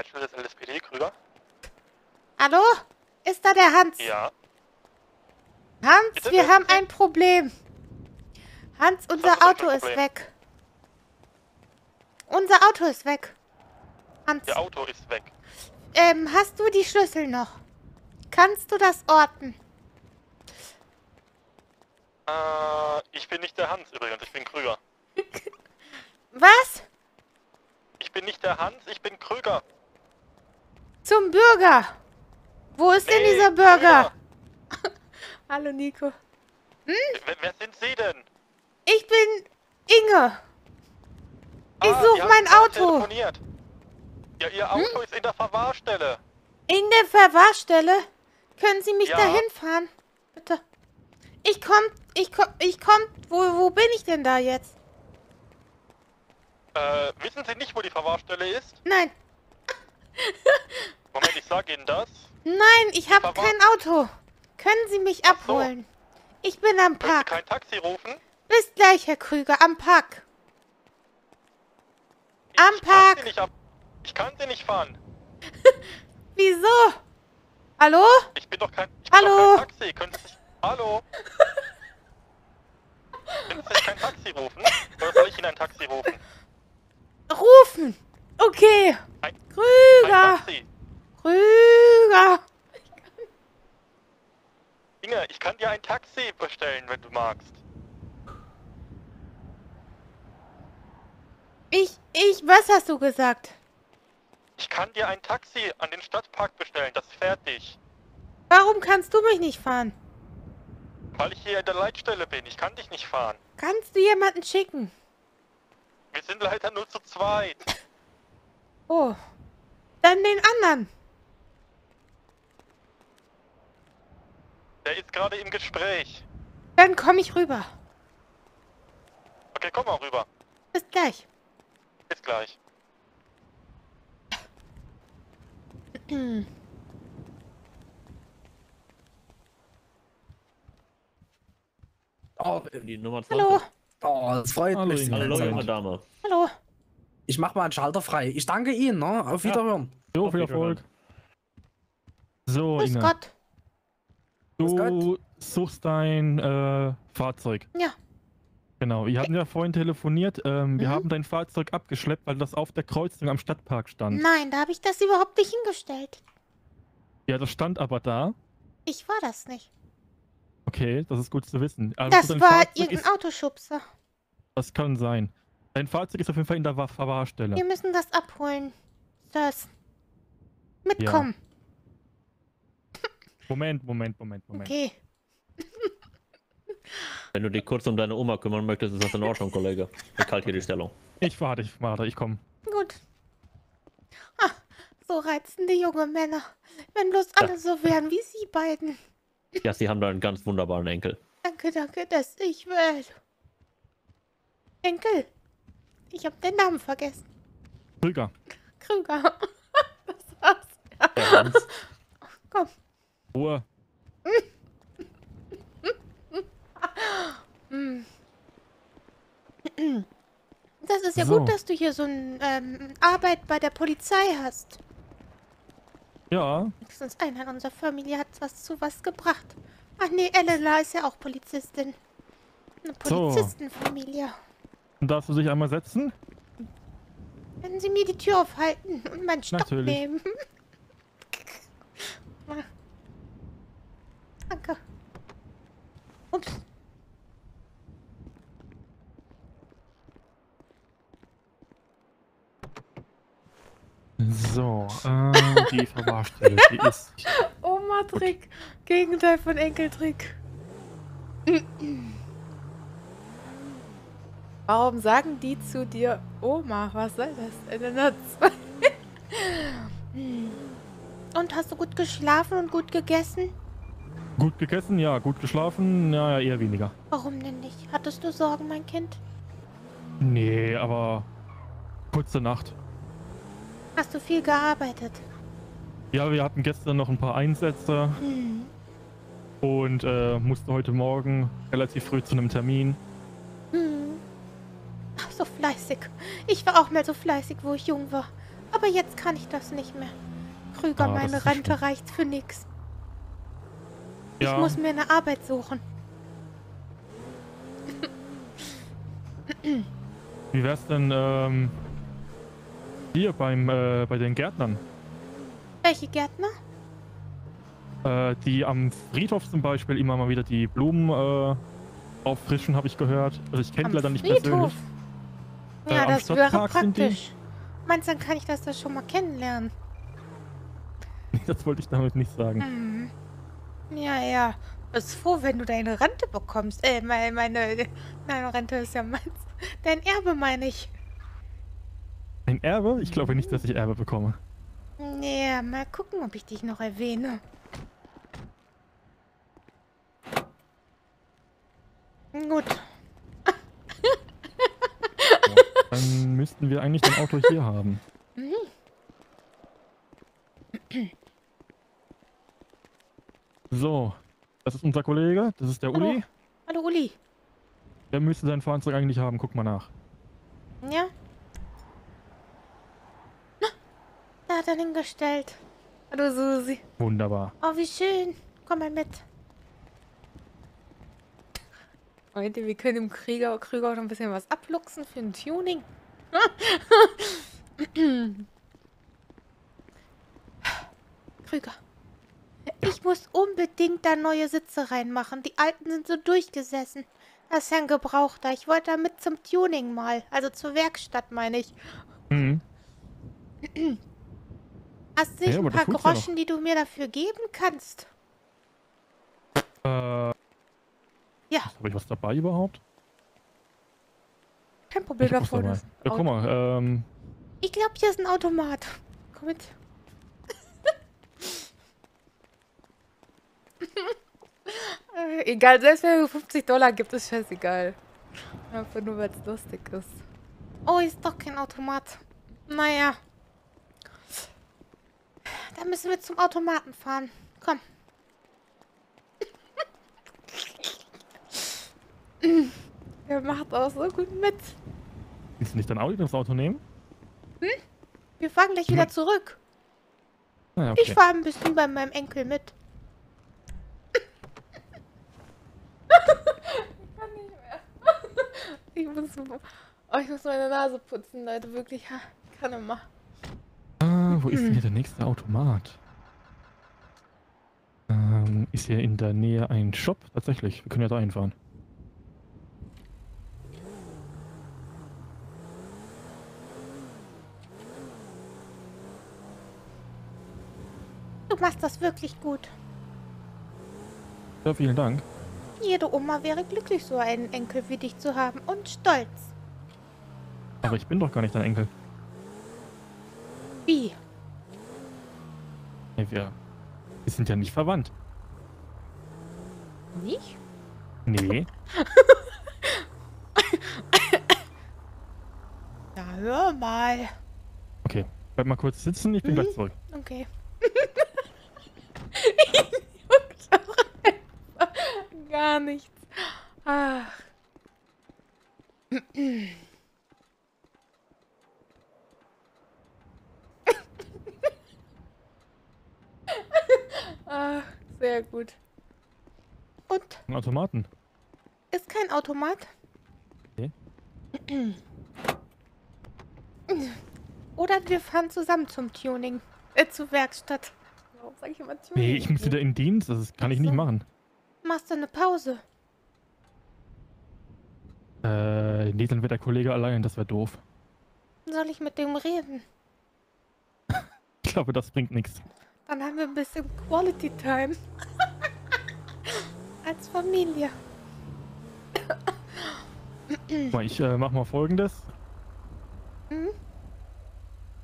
Leitstelle des LSPD, Krüger? Hallo? Ist da der Hans? Ja. Hans, Bitte, wir haben ein Problem. Hans, unser ist Auto ist weg. Unser Auto ist weg. Hans, Ihr Auto ist weg. ähm, hast du die Schlüssel noch? Kannst du das orten? Äh, ich bin nicht der Hans übrigens, ich bin Krüger. Was? Ich bin nicht der Hans, ich bin Krüger. Zum Bürger. Wo ist denn dieser Bürger? Hallo, Nico. Wer, wer sind Sie denn? Ich bin Inge. Ich Ah, such Sie haben mein Auto. Ja, Ihr Auto ist in der Verwahrstelle. In der Verwahrstelle? Können Sie mich Ja. dahin fahren? Bitte. Ich komm, ich komm, ich komm. Wo, wo bin ich denn da jetzt? Äh, wissen Sie nicht, wo die Verwahrstelle ist? Nein, Moment, ich sag Ihnen das. nein, ich habe kein Auto. Können Sie mich Ach so. abholen? Ich bin am Können Sie Park. kein Taxi rufen? Bis gleich, Herr Krüger, am Park. Am ich Park. Kann Sie nicht ab ich kann Sie nicht fahren. Wieso? Hallo? Ich bin doch kein, ich Hallo? doch kein Taxi. Können Sie. Hallo? Können Sie kein Taxi rufen? Oder soll ich Ihnen ein Taxi rufen? Rufen. Okay. Ein, ein Krüger. Taxi. Krüger. Inge, ich kann dir ein Taxi bestellen, wenn du magst. Ich, ich, was hast du gesagt? Ich kann dir ein Taxi an den Stadtpark bestellen, das fährt dich. Warum kannst du mich nicht fahren? Weil ich hier in der Leitstelle bin. Ich kann dich nicht fahren. Kannst du jemanden schicken? Wir sind leider nur zu zweit. Oh. Dann den anderen. Der ist gerade im Gespräch. Dann komme ich rüber. Okay, komm mal rüber. Bis gleich. Bis gleich. Oh, Die Nummer 20. Hallo. oh, das freut Hallo, mich. Hallo, junge Dame. Hallo. Ich mach mal einen Schalter frei. Ich danke Ihnen, ne? Auf Wiederhören. Jo, Auf viel. Erfolg. So, Grüß Inge. Gott. Du suchst dein äh, Fahrzeug. Ja. Genau, wir hatten ja vorhin telefoniert. Ähm, Wir Mhm. haben dein Fahrzeug abgeschleppt, weil das auf der Kreuzung am Stadtpark stand. Nein, da habe ich das überhaupt nicht hingestellt. Ja, das stand aber da. Ich war das nicht. Okay, das ist gut zu wissen. Also Das war Fahrzeug irgendein ist, Autoschubser. Das kann sein. Dein Fahrzeug ist auf jeden Fall in der Verwahrstelle. Wir müssen das abholen. Das. Mitkommen. Moment, Moment, Moment, Moment. Okay. Wenn du dich kurz um deine Oma kümmern möchtest, ist das in Ordnung, Kollege. Ich halte hier die Stellung. Ich warte, ich warte, ich komme. Gut. Ah, so reizende junge Männer. Wenn bloß alle so wären wie Sie beiden. Ja, sie haben da einen ganz wunderbaren Enkel. Danke, danke, dass ich will. Enkel. Ich habe den Namen vergessen. Krüger. Krüger. das war's. Hans. Komm. Ruhe. Das ist ja So. gut, dass du hier so eine ähm, Arbeit bei der Polizei hast. Ja, Wenigstens einer in unserer Familie hat was zu was gebracht. Ach nee, Elena ist ja auch Polizistin. Eine So. Polizistenfamilie. und darfst du dich einmal setzen? Können Sie mir die Tür aufhalten und meinen Stock Natürlich. nehmen? Danke. Ups. So, äh, die Verwahrstelle, die ist. Oma-Trick. Gegenteil von Enkeltrick. Warum sagen die zu dir Oma? Was soll das denn? Das- Und hast du gut geschlafen und gut gegessen? Gut gegessen, ja. Gut geschlafen, ja, ja, eher weniger. Warum denn nicht? Hattest du Sorgen, mein Kind? Nee, aber kurze Nacht. Hast du viel gearbeitet? Ja, wir hatten gestern noch ein paar Einsätze Hm. und äh, mussten heute Morgen relativ früh zu einem Termin. Hm. Ach, so fleißig. Ich war auch mal so fleißig, wo ich jung war. Aber jetzt kann ich das nicht mehr. Krüger, Ah, meine Rente schlimm. reicht für nichts. Ich Ja, muss mir eine Arbeit suchen. wie wär's denn ähm, hier beim äh, bei den Gärtnern? Welche Gärtner? Äh, die am Friedhof zum Beispiel immer mal wieder die Blumen äh, auffrischen, habe ich gehört. Also ich kenne leider nicht Friedhof? persönlich. Äh, Ja, das wäre praktisch. Meinst du, dann kann ich das da schon mal kennenlernen? Das wollte ich damit nicht sagen. Hm. Ja, ja. Bist froh, wenn du deine Rente bekommst. Äh, meine, meine, nein, Rente ist ja meins. Dein Erbe meine ich. Ein Erbe? Ich glaube nicht, dass ich Erbe bekomme. Ja, mal gucken, ob ich dich noch erwähne. Gut. Dann müssten wir eigentlich dein Auto hier haben. So, das ist unser Kollege, das ist der Hallo. Uli. Hallo, Uli. Der müsste sein Fahrzeug eigentlich haben, guck mal nach. Ja? Hingestellt. Hallo, Susi. Wunderbar. Oh, wie schön. Komm mal mit. Heute, wir können dem Krieger, Krüger auch noch ein bisschen was abluchsen für ein Tuning. Krüger. Ich muss unbedingt da neue Sitze reinmachen. Die alten sind so durchgesessen. Das ist ja ein Gebrauchter. Ich wollte damit zum Tuning mal. Also zur Werkstatt, meine ich. Mhm. Hast du nicht Ja, ein paar tut's ja. Groschen, die du mir dafür geben kannst? Äh, Ja, habe ich was dabei überhaupt? kein Problem Ich davon. dabei. ist Ja, guck mal, ähm, Ich glaube, hier ist ein Automat. Komm mit. Äh, Egal, selbst wenn du 50 Dollar gibt, ist scheißegal. Einfach nur, weil es lustig ist. Oh, ist doch kein Automat. Naja. Dann müssen wir zum Automaten fahren. Komm. Er macht auch so gut mit. willst du nicht dein Audi das Auto nehmen? Wir fahren gleich wieder zurück. Ich okay. fahre ein bisschen bei meinem Enkel mit. ich kann nicht mehr. ich, muss, oh, ich muss meine Nase putzen, Leute. Wirklich. Ich kann immer. Wo ist denn hier der nächste Automat? Ähm, ist hier in der Nähe ein Shop? Tatsächlich, wir können ja da einfahren. Du machst das wirklich gut. Ja, vielen Dank. Jede Oma wäre glücklich, so einen Enkel wie dich zu haben und stolz. Aber ich bin doch gar nicht dein Enkel. Wie? Nee, wir, wir sind ja nicht verwandt. Nicht? Nee. Na, hör mal. Okay, bleib mal kurz sitzen, ich bin Mhm. gleich zurück. Okay. Juckt auch einfach Gar nichts. Ach. Ach, sehr gut. Und Ein Automaten. ist kein Automat? Okay. Oder wir fahren zusammen zum Tuning. Äh, zur Werkstatt. Warum sag ich immer Tuning? Nee, ich muss wieder in Dienst, das kann ich Ach nicht machen. Machst du eine Pause? Äh, nee, dann wird der Kollege allein, das wäre doof. Soll ich mit dem reden? Ich glaube, das bringt nichts. Dann haben wir ein bisschen Quality Time. Als Familie. Guck mal, Ich äh, mach mal folgendes. Mhm.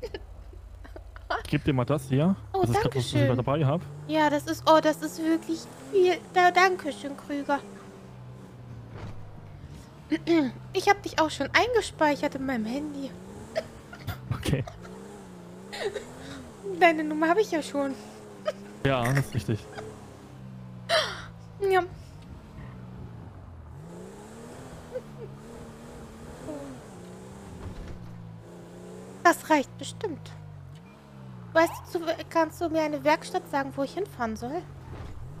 Ich gebe dir mal das hier. Oh, das ist grad, was ich dabei habe. Ja, das ist, oh, das ist wirklich viel. Da, Dankeschön, Krüger. Ich habe dich auch schon eingespeichert in meinem Handy. Okay. Deine Nummer habe ich ja schon. Ja, das ist richtig. Ja. Das reicht bestimmt. Weißt du, kannst du mir eine Werkstatt sagen, wo ich hinfahren soll?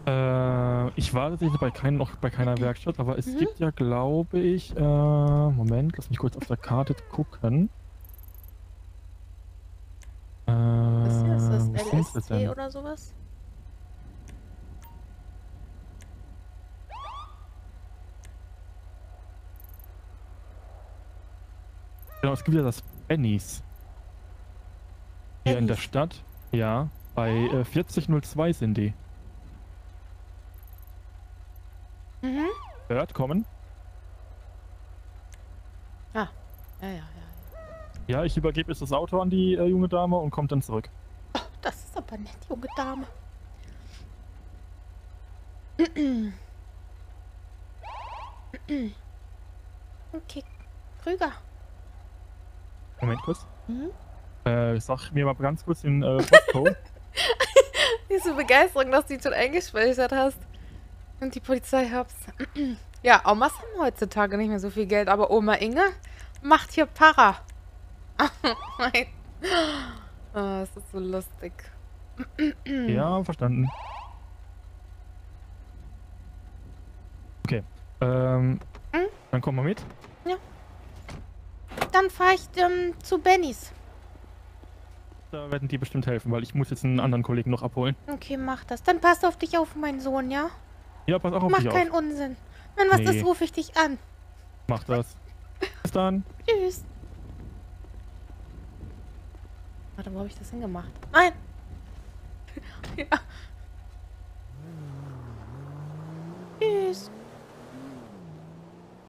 Äh, ich war tatsächlich bei kein, noch bei keiner Werkstatt, aber es Mhm. gibt ja, glaube ich, äh, Moment, lass mich kurz auf der Karte gucken. Äh, sind sie denn? oder sowas? Genau, es gibt ja das Bennys. Hier in der Bennys. Stadt. Ja, bei äh, 4002 sind die. Mhm. Hört, kommen. Ja, ja, ja. Ja, ich übergebe jetzt das Auto an die äh, junge Dame und kommt dann zurück. Aber nett, junge Dame. Okay, Krüger. Moment kurz. Mhm. Äh, sag mir mal ganz kurz den äh, Postcode. Diese Begeisterung, dass du ihn schon eingespeichert hast. Und die Polizei hab's. ja, Omas haben heutzutage nicht mehr so viel Geld, aber Oma Inge macht hier Para. Oh, das ist so lustig. ja, verstanden. Okay. Ähm, Hm? dann kommen wir mit. Dann fahre ich ähm, zu Bennys. Da werden die bestimmt helfen, weil ich muss jetzt einen anderen Kollegen noch abholen. Okay, mach das. Dann pass auf dich auf, mein Sohn, ja? Ja, pass auch auf Mach dich auf. keinen Unsinn. Wenn was Nee. ist, rufe ich dich an. Mach das. Bis dann. Tschüss. Warte, wo habe ich das hingemacht? Nein. yeah. Yes.